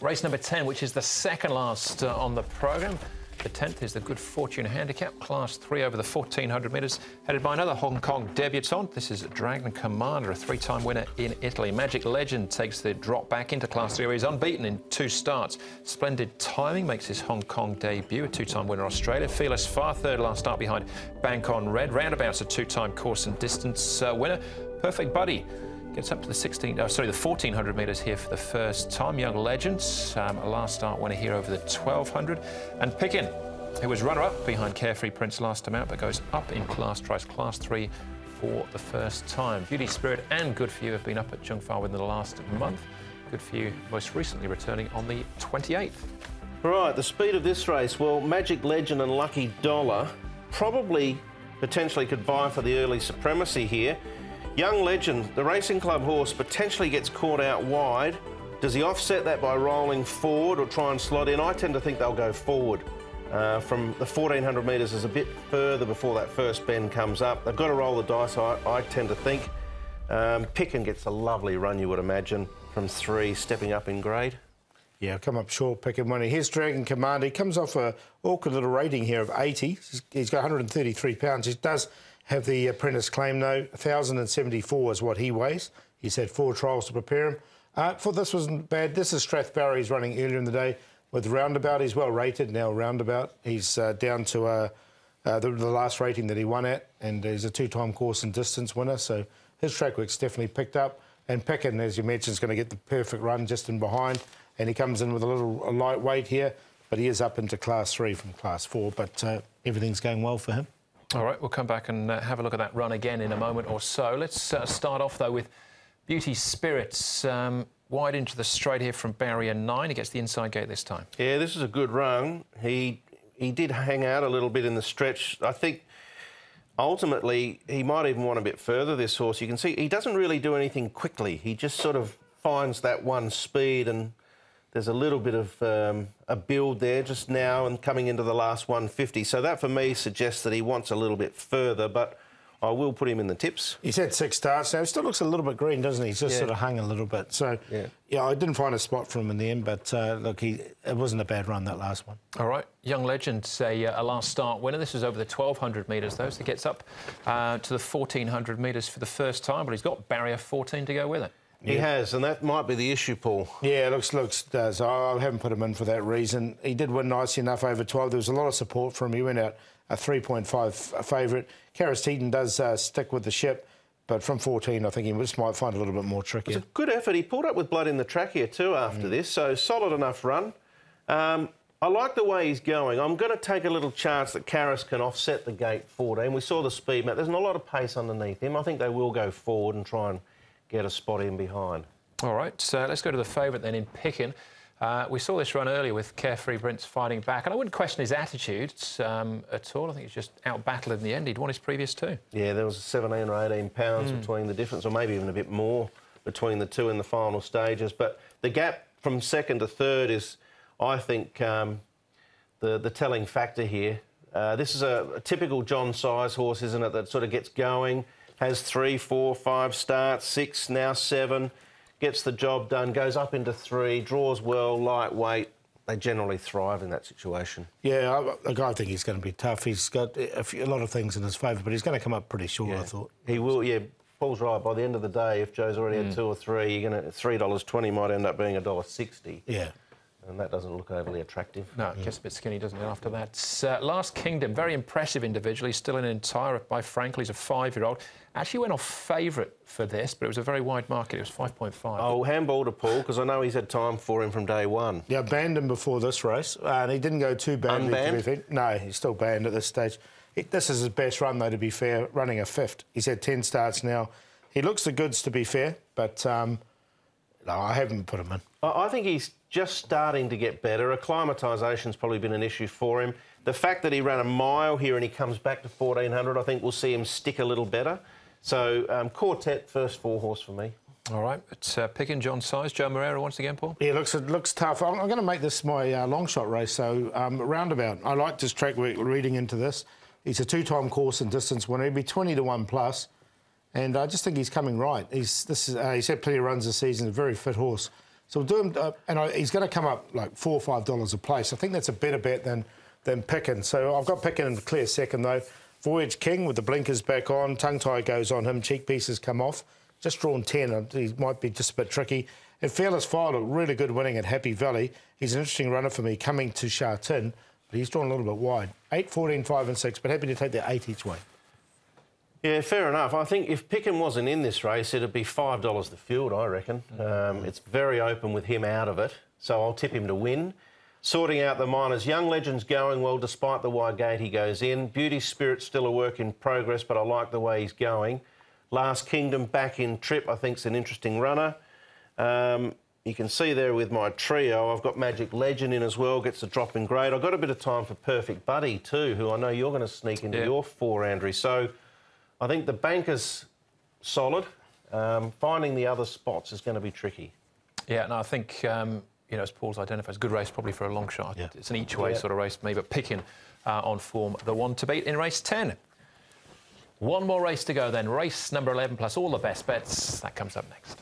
Race number 10, which is the second last uh, on the programme. The 10th is the Good Fortune Handicap, Class 3 over the 1400 metres, headed by another Hong Kong debutant. This is Dragon Commander, a three-time winner in Italy. Magic Legend takes the drop back into Class 3 where he's unbeaten in two starts. Splendid Timing makes his Hong Kong debut, a two-time winner Australia. Fearless Fire, third last start behind Bank on Red. Roundabouts, a two-time course and distance uh, winner. Perfect Buddy Gets up to the 16, oh, sorry, the 1400 metres here for the first time. Young Legends, um, a last start winner here over the 1200. And Pickin, who was runner-up behind Carefree Prince last time out, but goes up in class, tries class three for the first time. Beauty Spirit and Good For You have been up at Conghua within the last month. Good For You most recently returning on the 28th. Right, the speed of this race, well, Magic Legend and Lucky Dollar probably potentially could vie for the early supremacy here. Young Legend, the racing club horse, potentially gets caught out wide. Does he offset that by rolling forward or try and slot in? I tend to think they'll go forward. Uh, from the 1400 metres is a bit further before that first bend comes up. They've got to roll the dice, I, I tend to think. Um, Pickin gets a lovely run, you would imagine, from three, stepping up in grade. Yeah, come up short, Pickin winning. Here's Dragon Commander. He comes off a awkward little rating here of 80. He's got 133 pounds. He does have the apprentice claim, though. 1,074 is what he weighs. He's had four trials to prepare him. Uh, for this wasn't bad. This is Strathbarry. He's running earlier in the day with Roundabout. He's well rated now, Roundabout. He's uh, down to uh, uh, the, the, last rating that he won at, and he's a two-time course and distance winner, so his track work's definitely picked up. And Pickin, as you mentioned, is going to get the perfect run just in behind, and he comes in with a little a lightweight here, but he is up into class three from class four, but uh, everything's going well for him. All right, we'll come back and uh, have a look at that run again in a moment or so. Let's uh, start off, though, with Beauty Spirits. Um, wide into the straight here from barrier nine. He gets the inside gate this time. Yeah, this is a good run. He he did hang out a little bit in the stretch. I think ultimately he might even want a bit further, this horse. You can see he doesn't really do anything quickly. He just sort of finds that one speed and there's a little bit of um, a build there just now and coming into the last 150. So that for me suggests that he wants a little bit further, but I will put him in the tips. He's had six starts now. He still looks a little bit green, doesn't he? He's just yeah. sort of hung a little bit. So, yeah. yeah, I didn't find a spot for him in the end, but uh, look, he, it wasn't a bad run, that last one. All right. Young Legend, a, uh, a last start winner. This is over the 1,200 metres, though, so he gets up uh, to the 1,400 metres for the first time, but he's got barrier 14 to go with it. He has, and that might be the issue, Paul. Yeah, looks looks does. I haven't put him in for that reason. He did win nicely enough over 12. There was a lot of support for him. He went out a 3.5 favourite. Karis Teetan does uh, stick with the ship, but from 14, I think he just might find it a little bit more tricky. It's a good effort. He pulled up with blood in the track here too after mm. this, so solid enough run. Um, I like the way he's going. I'm going to take a little chance that Karis can offset the gate 14. We saw the speed map. There's not a lot of pace underneath him. I think they will go forward and try and get a spot in behind. All right, so let's go to the favourite then in Pickin. Uh, we saw this run earlier with Carefree Prince fighting back, and I wouldn't question his attitudes um, at all. I think he's just out-battled in the end. He'd won his previous two. Yeah, there was 17 or 18 pounds mm. between the difference, or maybe even a bit more between the two in the final stages. But the gap from second to third is, I think, um, the, the telling factor here. Uh, this is a, a typical John Size horse, isn't it, that sort of gets going, has three, four, five starts, six, now seven, gets the job done, goes up into three, draws well, lightweight. They generally thrive in that situation. Yeah, I, I think he's going to be tough. He's got a, few, a lot of things in his favour, but he's going to come up pretty short, yeah. I thought. He will, yeah. Paul's right. By the end of the day, if Joe's already mm. had two or three, you're going to three dollars twenty might end up being a dollar sixty. Yeah and that doesn't look overly attractive. No, it gets a bit skinny, doesn't it, after that? Uh, Last Kingdom, very impressive individual. He's still in entire by Frankel. He's a five-year-old. Actually went off favourite for this, but it was a very wide market. It was 5.5. Oh, handball to Paul, because I know he's had time for him from day one. Yeah, banned him before this race, and he didn't go too badly. Unbanned? No, he's still banned at this stage. this is his best run, though, to be fair, running a fifth. He's had 10 starts now. He looks the goods, to be fair, but um, no, I haven't put him in. I think he's just starting to get better. Acclimatisation's probably been an issue for him. The fact that he ran a mile here and he comes back to 1400, I think we'll see him stick a little better. So um, Quartet, first four horse for me. All right, it's uh, picking John Size. Joe Moreira once again, Paul. Yeah, looks it looks tough. I'm, I'm going to make this my uh, long shot race. So um, roundabout. I like this track We're reading into this. He's a two-time course and distance winner. He'd be 20 to one plus, and I just think he's coming right. He's this is uh, he's had plenty of runs this season. A very fit horse. So we'll do him, uh, and I, he's going to come up like four or five dollars a place. I think that's a better bet than than Pickin. So I've got Pickin in the clear second though. Voyage King with the blinkers back on, tongue tie goes on him, cheek pieces come off. Just drawn 10, he might be just a bit tricky. And Fearless Fire looked really good winning at Happy Valley. He's an interesting runner for me coming to Sha Tin, but he's drawn a little bit wide. 8, 14, 5 and 6, but happy to take the 8 each way. Yeah, fair enough. I think if Pickham wasn't in this race, it'd be $5 the field, I reckon. Um, it's very open with him out of it, so I'll tip him to win. Sorting out the minors. Young Legend's going well despite the wide gate he goes in. Beauty Spirit's still a work in progress, but I like the way he's going. Last Kingdom back in trip, I think, is an interesting runner. Um, you can see there with my trio, I've got Magic Legend in as well, gets a drop in grade. I've got a bit of time for Perfect Buddy too, who I know you're going to sneak into Yeah. your four, Andrew. So I think the banker's solid. Um, finding the other spots is going to be tricky. Yeah, no, I think, um, you know, as Paul's identified, it's a good race probably for a long shot. Yeah. It's an each way Yeah. sort of race for me, but picking uh, on form the one to beat in race 10. One more race to go then. Race number 11 plus all the best bets. That comes up next.